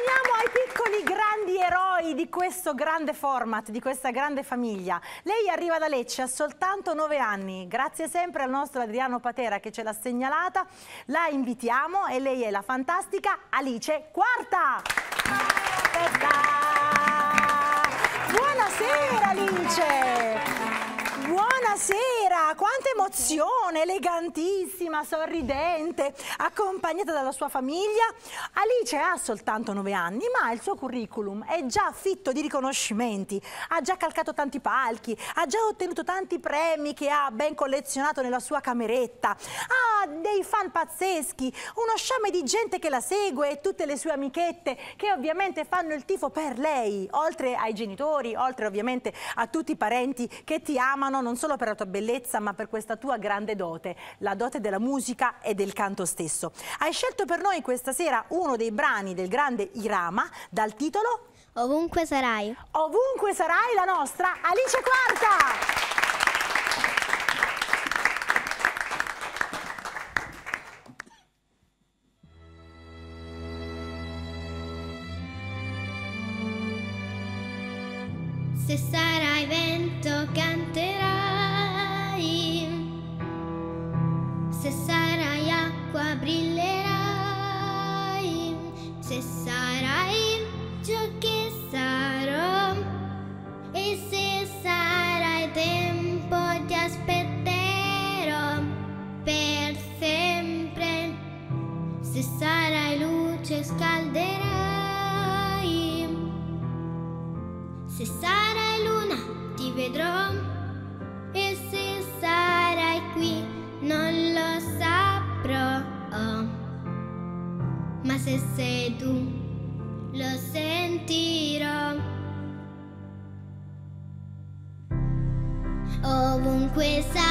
A: Torniamo ai piccoli grandi eroi di questo grande format, di questa grande famiglia. Lei arriva da Lecce, ha soltanto nove anni. Grazie sempre al nostro Adriano Patera che ce l'ha segnalata. La invitiamo e lei è la fantastica Alice Quarta. Aspetta. Buonasera Alice. Buonasera, quanta emozione, elegantissima, sorridente, accompagnata dalla sua famiglia. Alice ha soltanto nove anni, ma il suo curriculum è già fitto di riconoscimenti. Ha già calcato tanti palchi, ha già ottenuto tanti premi che ha ben collezionato nella sua cameretta. Ha dei fan pazzeschi, uno sciame di gente che la segue e tutte le sue amichette che ovviamente fanno il tifo per lei, oltre ai genitori, oltre ovviamente a tutti i parenti che ti amano non solo per la tua bellezza ma per questa tua grande dote, la dote della musica e del canto stesso. Hai scelto per noi questa sera uno dei brani del grande Irama dal titolo
N: Ovunque sarai.
A: Ovunque sarai la nostra Alice Quarta!
N: Se sarai vento canterai, se sarai acqua brillerai, se sarai ciò che sarò. E se sarai tempo ti aspetterò per sempre, se sarai luce scalderai. Se sarai luna ti vedrò e se sarai qui non lo saprò. Ma se sei tu lo sentirò. Ovunque sarai,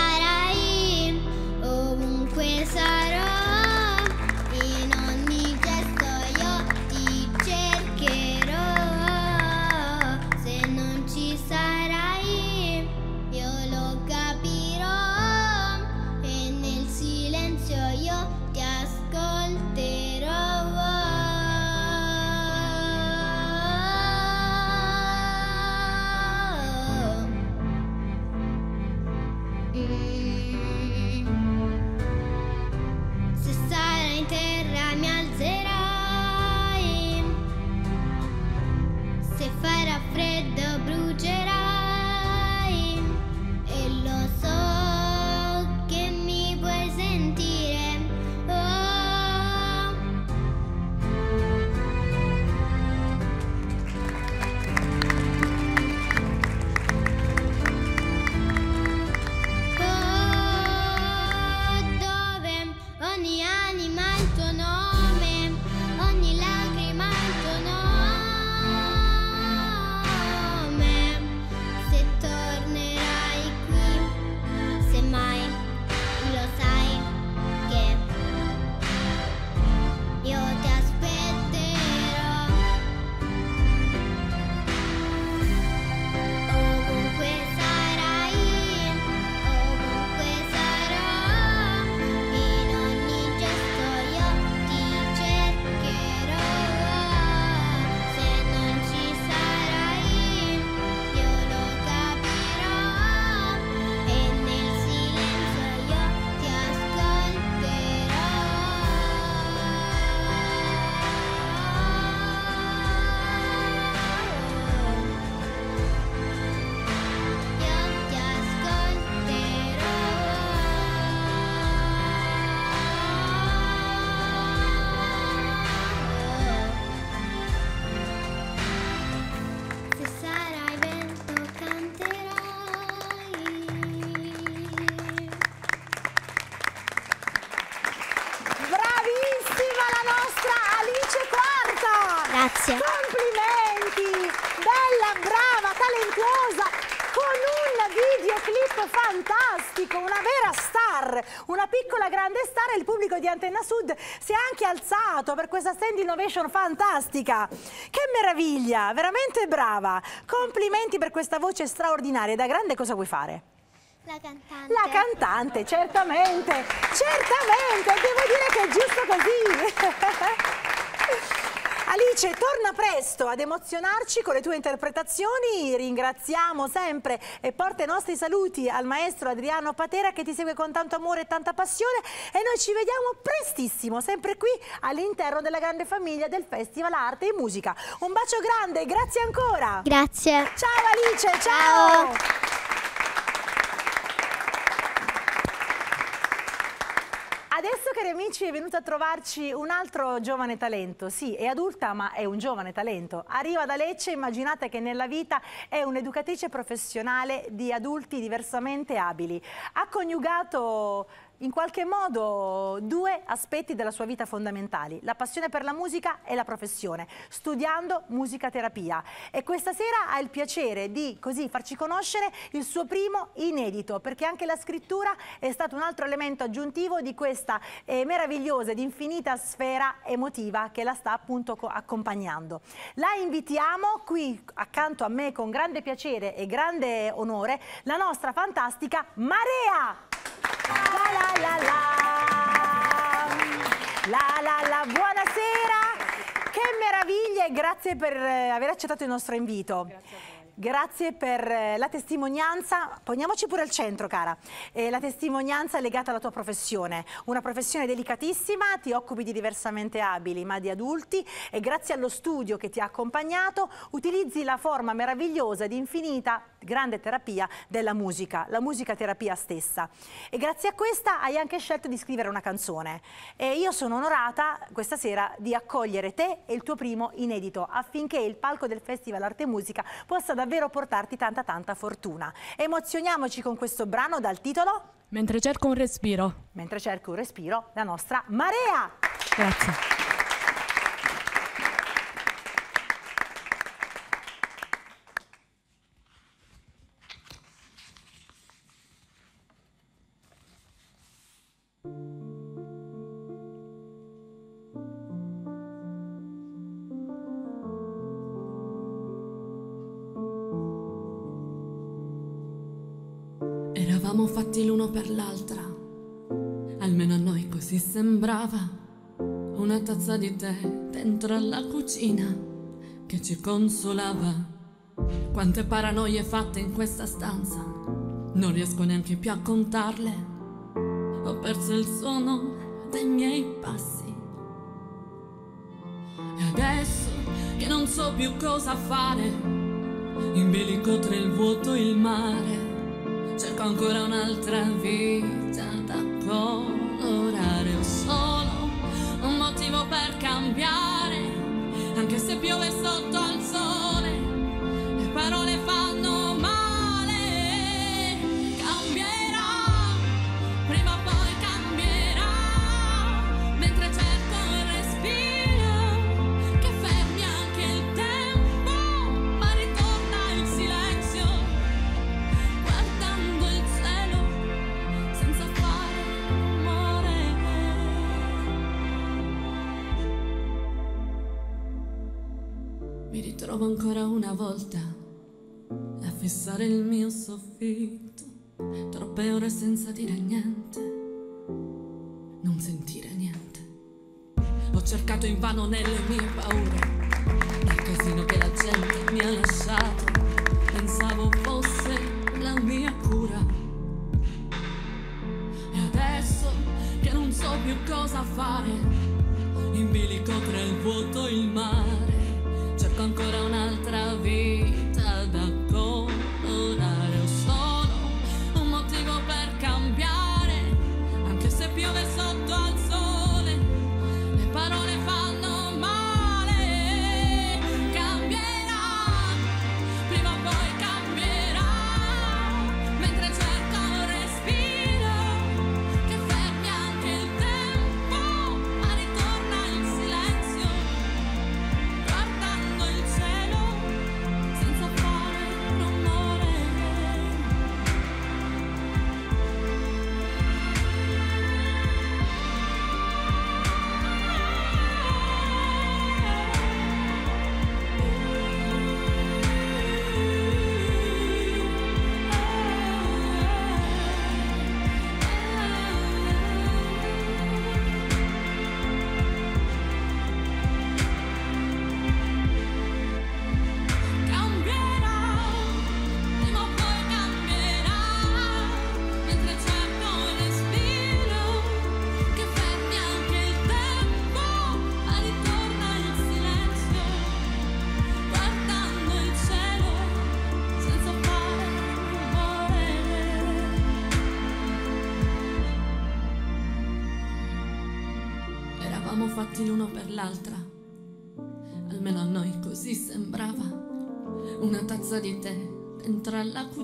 A: questa stand innovation fantastica. Che meraviglia, veramente brava. Complimenti per questa voce straordinaria. Da grande cosa vuoi fare?
N: La cantante.
A: La cantante, certamente, certamente, devo dire che è giusto così. *laughs* Alice, torna presto ad emozionarci con le tue interpretazioni. Ringraziamo sempre e porta i nostri saluti al maestro Adriano Patera che ti segue con tanto amore e tanta passione e noi ci vediamo prestissimo, sempre qui all'interno della grande famiglia del Festival Arte e Musica. Un bacio grande, grazie ancora.
N: Grazie.
A: Ciao Alice, ciao. Adesso cari amici è venuto a trovarci un altro giovane talento, sì è adulta ma è un giovane talento, arriva da Lecce, immaginate che nella vita è un'educatrice professionale di adulti diversamente abili, ha coniugato in qualche modo due aspetti della sua vita fondamentali, la passione per la musica e la professione, studiando musicaterapia. E questa sera ha il piacere di così farci conoscere il suo primo inedito, perché anche la scrittura è stato un altro elemento aggiuntivo di questa eh, meravigliosa ed infinita sfera emotiva che la sta appunto co- accompagnando. La invitiamo qui accanto a me con grande piacere e grande onore la nostra fantastica Marea! Buonasera. Che meraviglia e grazie per eh, aver accettato il nostro invito. Grazie per eh, la testimonianza, poniamoci pure al centro cara, Eh, la testimonianza legata alla tua professione, una professione delicatissima, ti occupi di diversamente abili ma di adulti e grazie allo studio che ti ha accompagnato utilizzi la forma meravigliosa di infinita grande terapia della musica, la musicaterapia stessa. E grazie a questa hai anche scelto di scrivere una canzone. E io sono onorata questa sera di accogliere te e il tuo primo inedito affinché il palco del Festival Arte e Musica possa davvero portarti tanta tanta fortuna. Emozioniamoci con questo brano dal titolo
O: Mentre cerco un respiro.
A: Mentre cerco un respiro, la nostra Marea.
O: Grazie.
M: Eravamo fatti l'uno per l'altra, almeno a noi così sembrava. Una tazza di tè dentro alla cucina che ci consolava. Quante paranoie fatte in questa stanza, non riesco neanche più a contarle. Ho perso il suono dei miei passi. E adesso che non so più cosa fare, in bilico tra il vuoto e il mare. Cerco ancora un'altra vita soffitto, troppe ore senza dire niente, non sentire niente. Ho cercato invano nelle mie paure, nel casino che la gente mi ha lasciato, pensavo fosse la mia cura. E adesso che non so più cosa fare, in bilico tra il vuoto e il mare, cerco ancora un'altra vita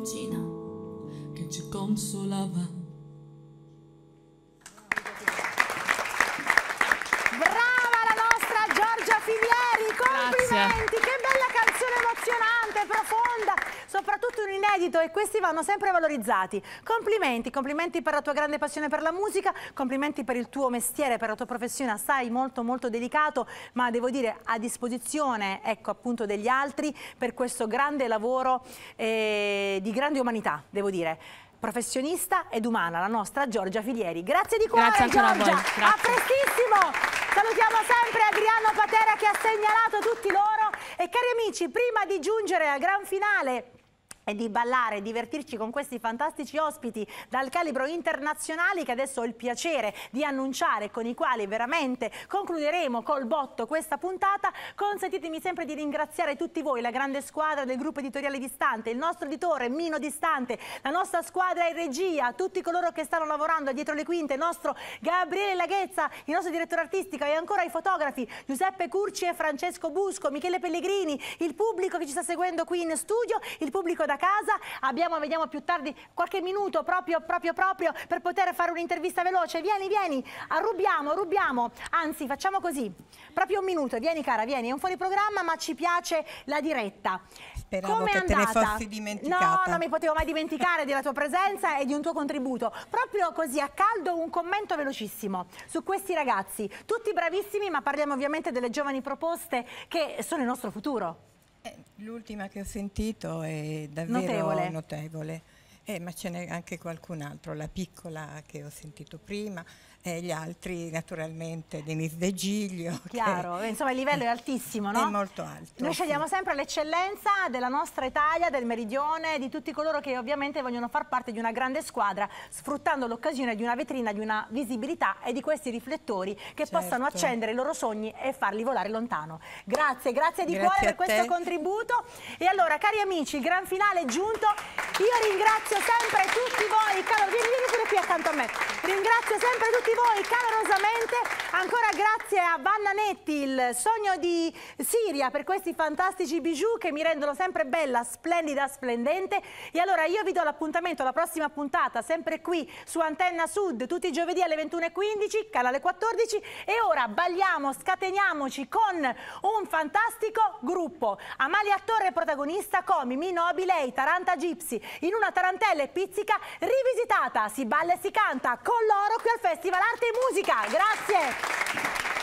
M: alla cucina
A: inedito e questi vanno sempre valorizzati. Complimenti, complimenti per la tua grande passione per la musica, complimenti per il tuo mestiere, per la tua professione, assai molto molto delicato, ma devo dire a disposizione, ecco appunto degli altri per questo grande lavoro eh, di grande umanità, devo dire professionista ed umana, la nostra Giorgia Filieri. Grazie di cuore
E: Grazie ancora a
A: Giorgia,
E: grazie.
A: a prestissimo! Salutiamo sempre Adriano Patera che ha segnalato tutti loro e cari amici, prima di giungere al gran finale e di ballare e divertirci con questi fantastici ospiti dal calibro internazionali che adesso ho il piacere di annunciare con i quali veramente concluderemo col botto questa puntata. Consentitemi sempre di ringraziare tutti voi la grande squadra del gruppo editoriale Distante il nostro editore Mino Distante la nostra squadra in regia tutti coloro che stanno lavorando dietro le quinte il nostro Gabriele Laghezza il nostro direttore artistico e ancora i fotografi Giuseppe Curci e Francesco Busco Michele Pellegrini il pubblico che ci sta seguendo qui in studio il pubblico da casa. Abbiamo vediamo più tardi qualche minuto proprio proprio proprio per poter fare un'intervista veloce. Vieni vieni. Ah, rubiamo rubiamo. Anzi facciamo così. Proprio un minuto. Vieni cara vieni. È un fuori programma ma ci piace la diretta.
P: Speravo te ne
A: andata? No, non mi potevo mai dimenticare della tua presenza e di un tuo contributo. Proprio così a caldo un commento velocissimo su questi ragazzi, tutti bravissimi, ma parliamo ovviamente delle giovani proposte che sono il nostro futuro.
P: L'ultima che ho sentito è davvero
A: Notevole.
P: notevole. Eh, ma ce n'è anche qualcun altro, la piccola che ho sentito prima, e gli altri naturalmente Denise De Giglio. che
A: Chiaro, insomma il livello è altissimo, no?
P: È molto alto.
A: Noi scegliamo sempre l'eccellenza della nostra Italia, del meridione, di tutti coloro che ovviamente vogliono far parte di una grande squadra, sfruttando l'occasione di una vetrina, di una visibilità e di questi riflettori che
P: Certo.
A: possano accendere i loro sogni e farli volare lontano. Grazie, grazie di
P: Grazie
A: cuore per questo
P: te.
A: contributo. E allora, cari amici, il gran finale è giunto. Io ringrazio sempre tutti voi, caro, vieni, vieni pure qui accanto a me. Ringrazio sempre tutti voi calorosamente. Ancora grazie a Vanna Netti, il sogno di Siria, per questi fantastici bijou che mi rendono sempre bella, splendida, splendente. E allora io vi do l'appuntamento alla prossima puntata, sempre qui su Antenna Sud, tutti i giovedì alle 21.15, canale 14. E ora balliamo, scateniamoci con un fantastico gruppo. Amalia Torre protagonista, Comi, Minobi, lei, Taranta Gypsy, in una tarantella e pizzica rivisitata. Si balla e si canta con loro qui al Festival Arte e Musica. Grazie.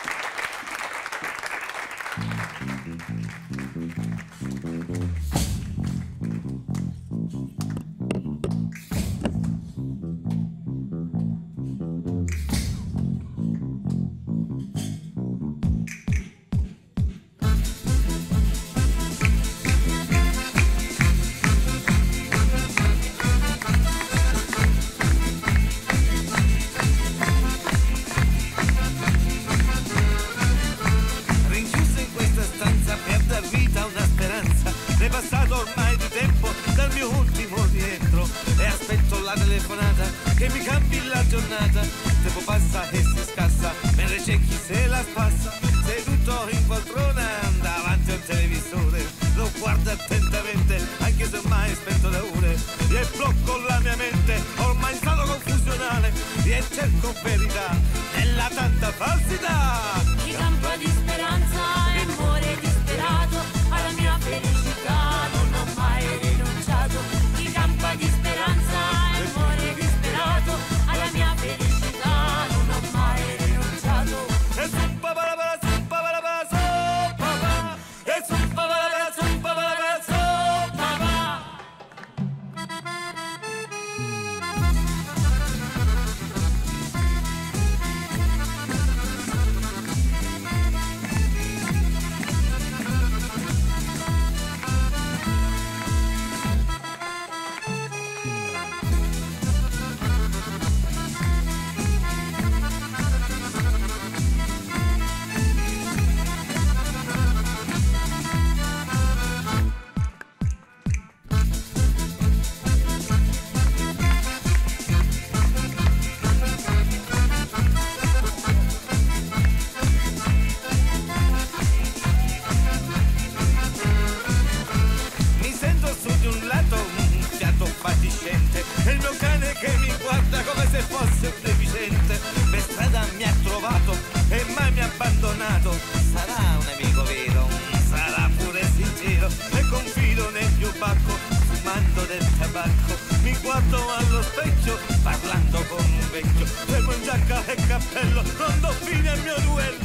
Q: guardo allo specchio parlando con un vecchio fermo in giacca e cappello non do fine al mio duello.